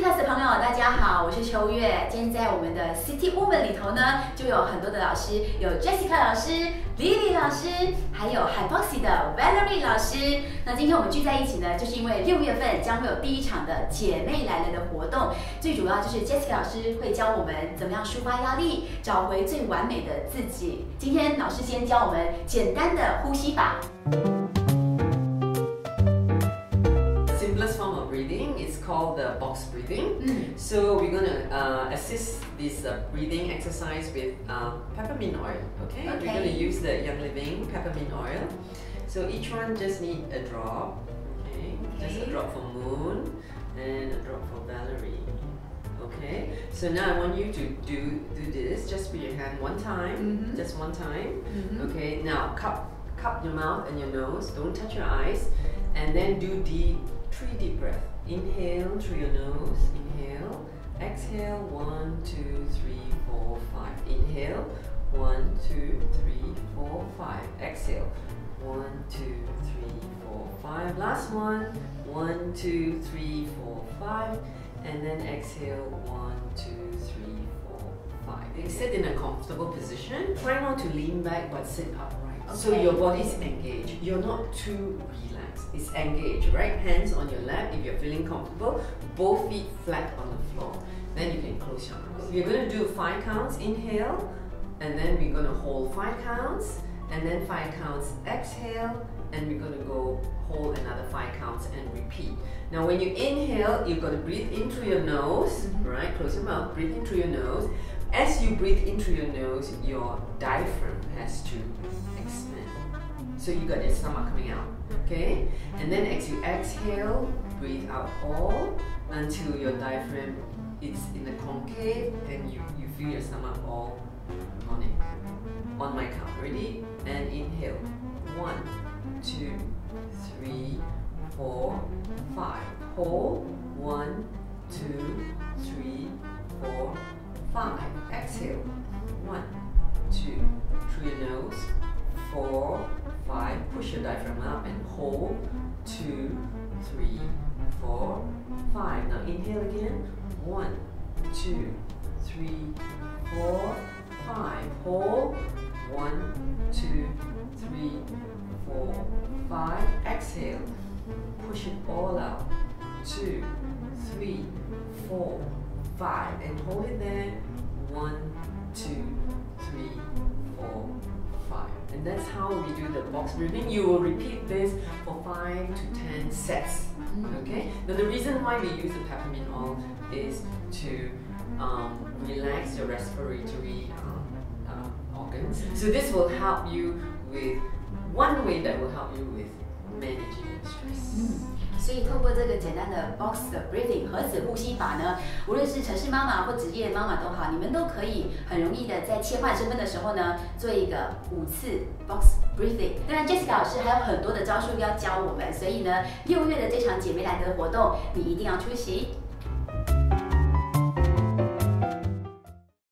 Plus 的朋友，大家好，我是秋月。今天在我们的 City Woman 里头呢，就有很多的老师，有 Jessica 老师、Lily 老师，还有 Hypoxy 的 Valerie 老师。那今天我们聚在一起呢，就是因为六月份将会有第一场的姐妹来了的活动，最主要就是 Jessica 老师会教我们怎么样抒发压力，找回最完美的自己。今天老师先教我们简单的呼吸法。So we're going to uh, assist this uh, breathing exercise with uh, peppermint oil. Okay? okay? We're going to use the Young Living peppermint oil. So each one just need a drop. Okay? okay. Just a drop for Moon and a drop for Valerie. Okay, so now I want you to do do this. Just put your hand one time, mm -hmm. just one time. Mm -hmm. Okay, now cup cup your mouth and your nose. Don't touch your eyes, and then do deep three deep breaths. Inhale through your nose, inhale. Exhale, one, two, three, four, five. Inhale, one, two, three, four, five. Exhale, one, two, three, four, five. Last one, one, two, three, four, five. And then exhale, one, two, three, four, five. Sit in a comfortable position. Try not to lean back but sit upright. So your body's engaged. You're not too relaxed. It's engaged, right? Hands on your lap if you're feeling comfortable. Both feet flat on the floor. Then you can close your eyes. We're going to do five counts. Inhale. And then we're going to hold five counts. And then five counts. Exhale. And we're going to go hold another five counts and repeat. Now when you inhale, you're going to breathe in through your nose, mm -hmm. right? Close your mouth, breathe in through your nose. As you breathe in through your nose, your diaphragm has to so you got your stomach coming out, okay? And then as you exhale, breathe out all until your diaphragm is in the concave and you, you feel your stomach all on it. On my count, ready? And inhale. One, two, three, four, five. Hold. One, two, three, four, five. Exhale. One, two, through your nose. Four, five, push your diaphragm up and hold, two, three, four, five. Now inhale again, one, two, three, four, five. Hold, one, two, three, four, five. Exhale, push it all out, two, three, four, five. And hold it there, one, two, three, four, and that's how we do the box breathing. You will repeat this for 5 to 10 sets. Mm. Okay? Now the reason why we use the peppermint oil is to um, relax your respiratory um, uh, organs. So this will help you with one way that will help you with managing stress. 所以透过这个简单的 box breathing 盒子呼吸法呢，无论是城市妈妈或职业妈妈都好，你们都可以很容易的在切换身份的时候呢，做一个五次 box breathing。当然，Jessica 老师还有很多的招数要教我们，所以呢，六月的这场姐妹来的活动，你一定要出席。